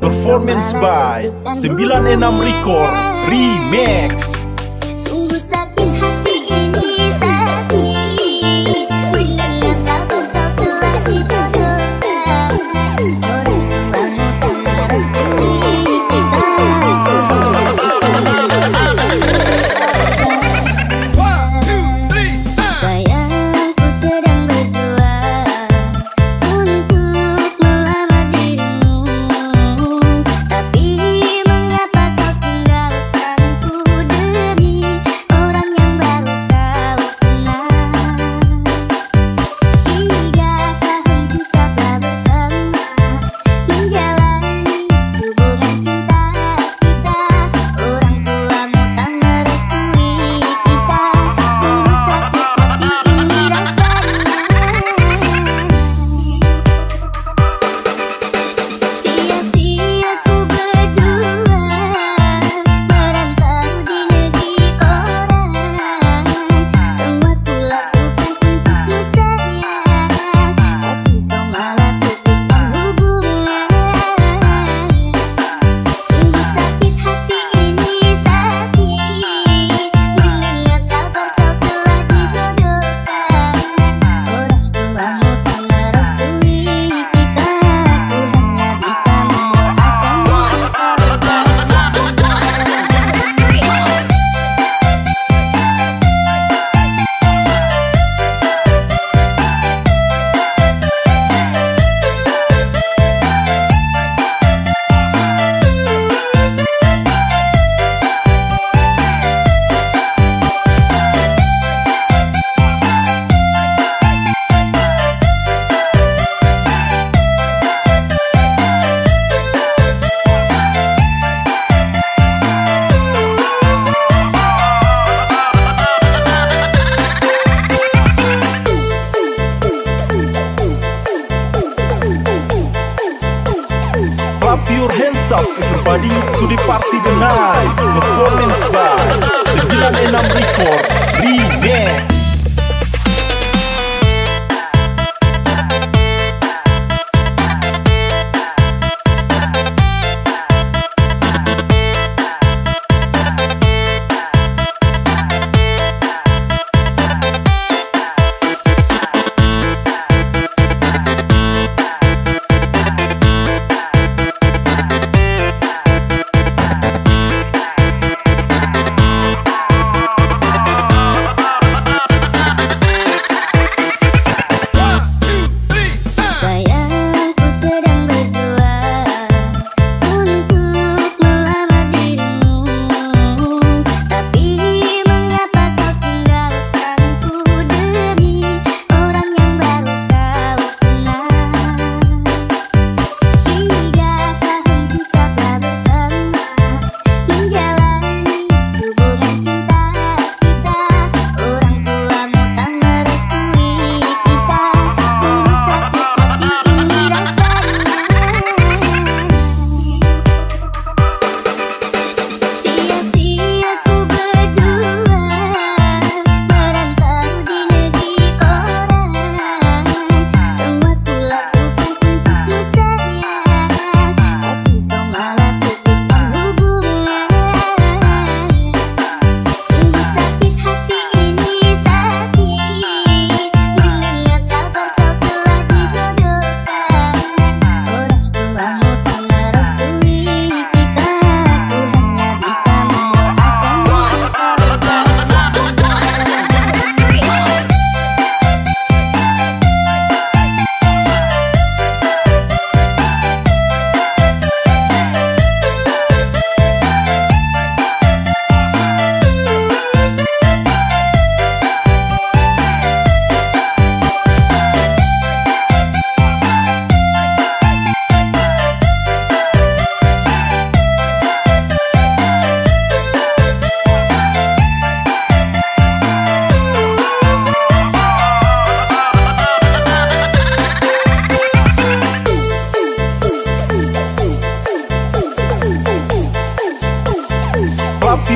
Performance by 96 Record Remix.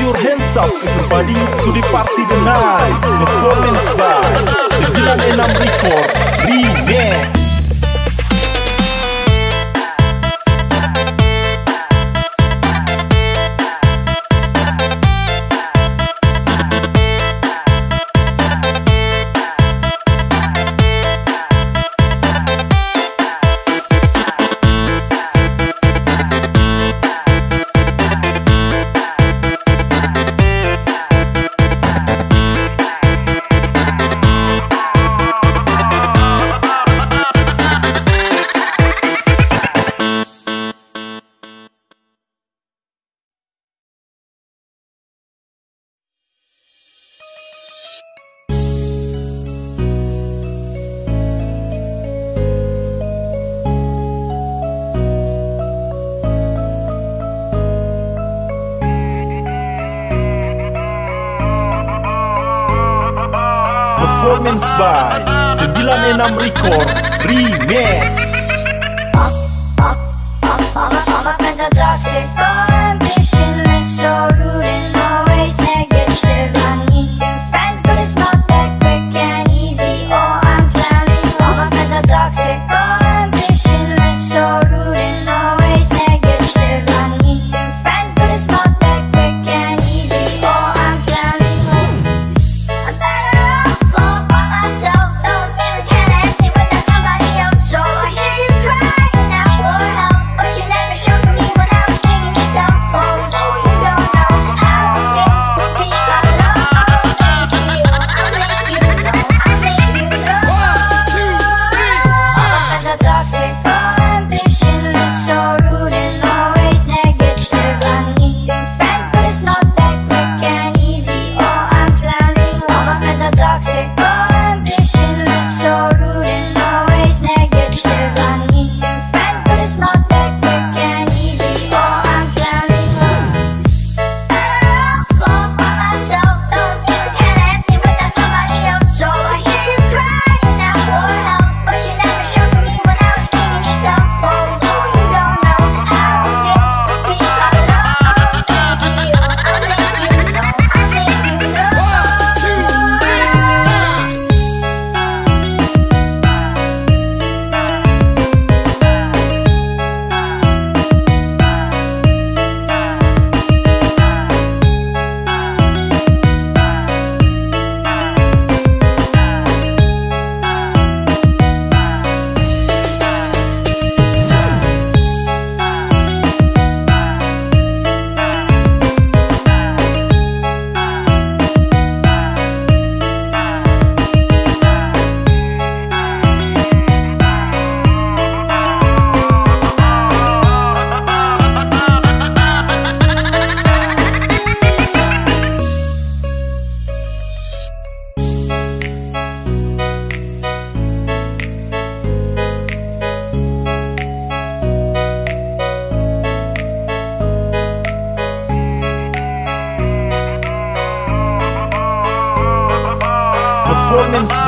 your hands up everybody to the party tonight Performance by 96 Rewind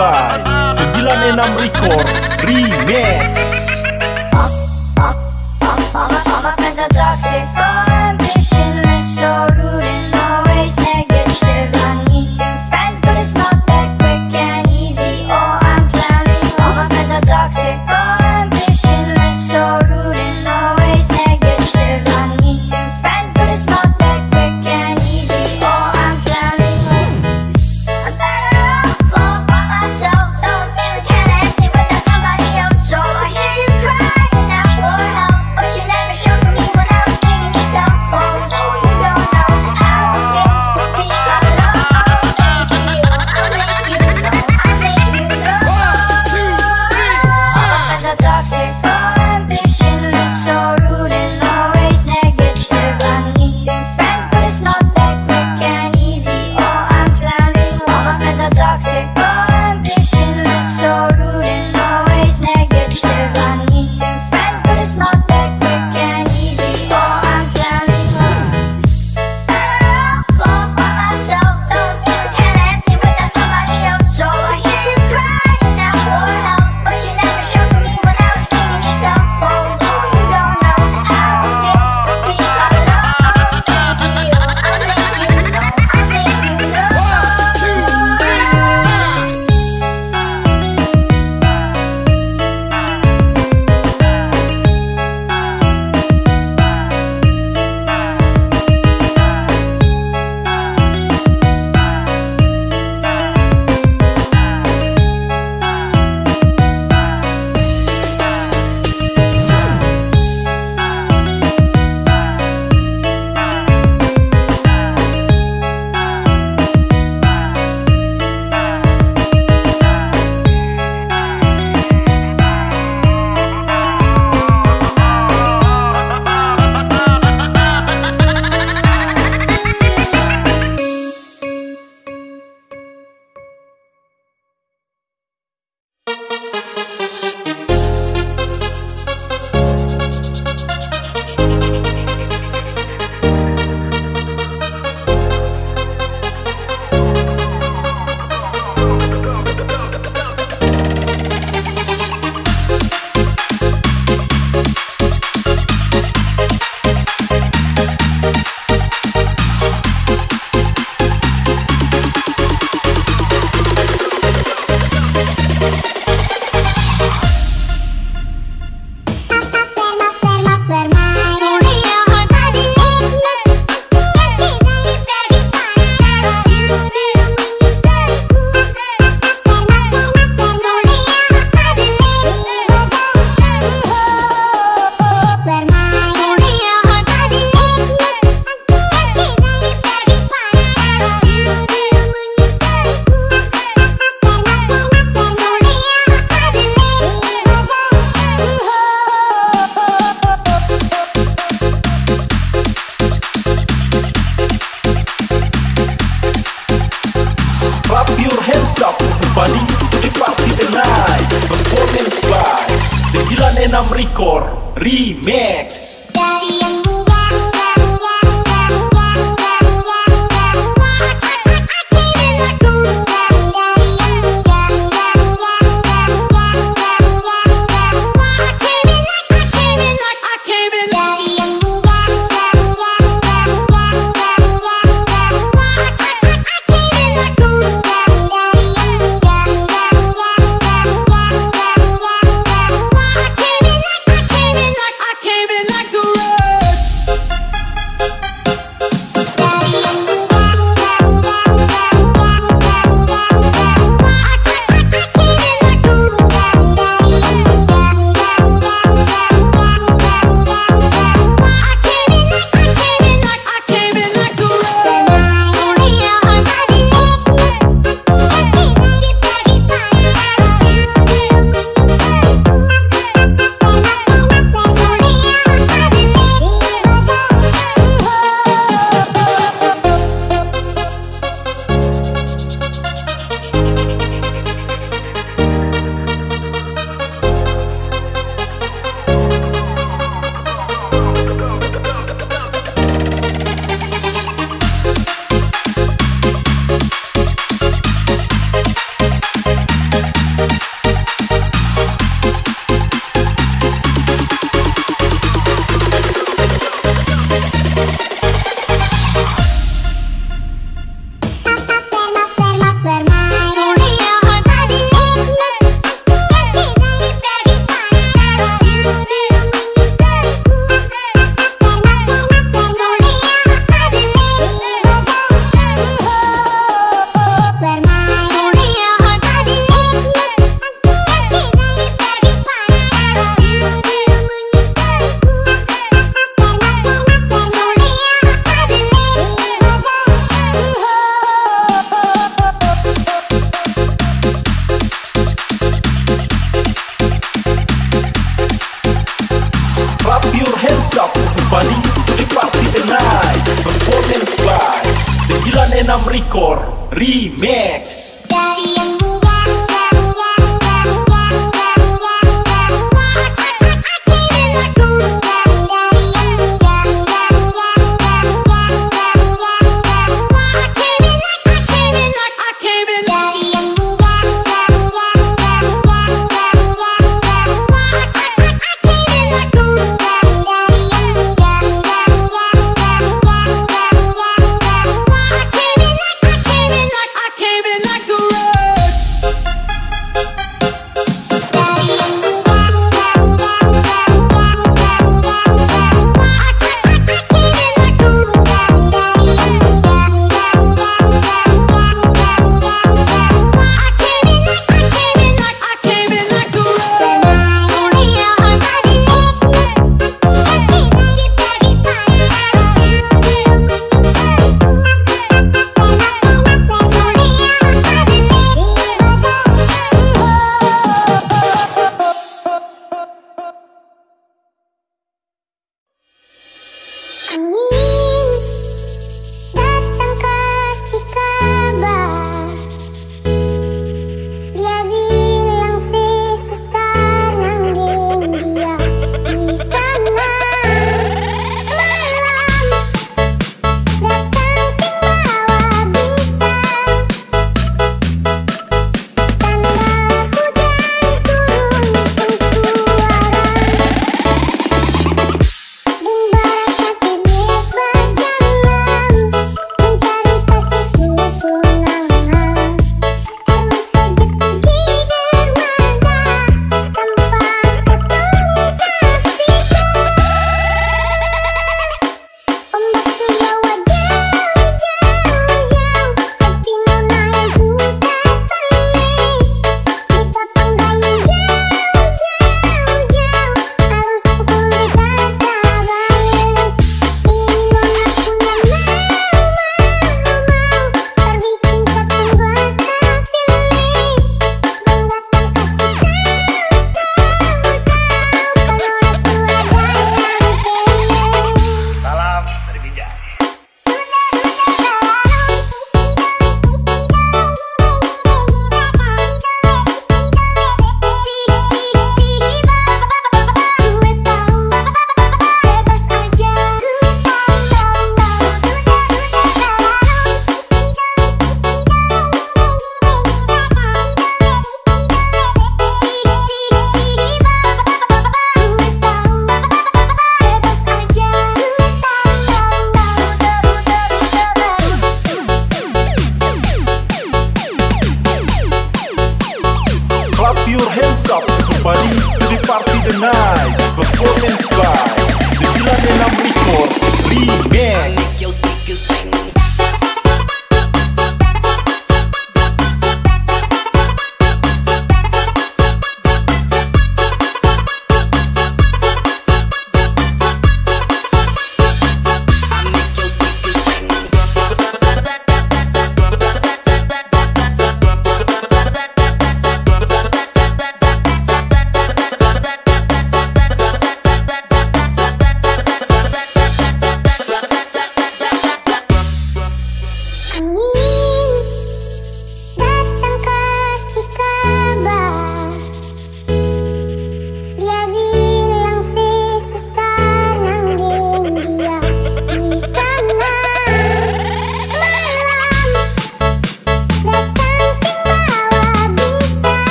by 96 Record Remix.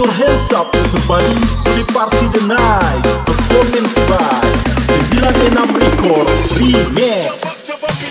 your hands up everybody. Di party the night. Performance by 96 Record Remix.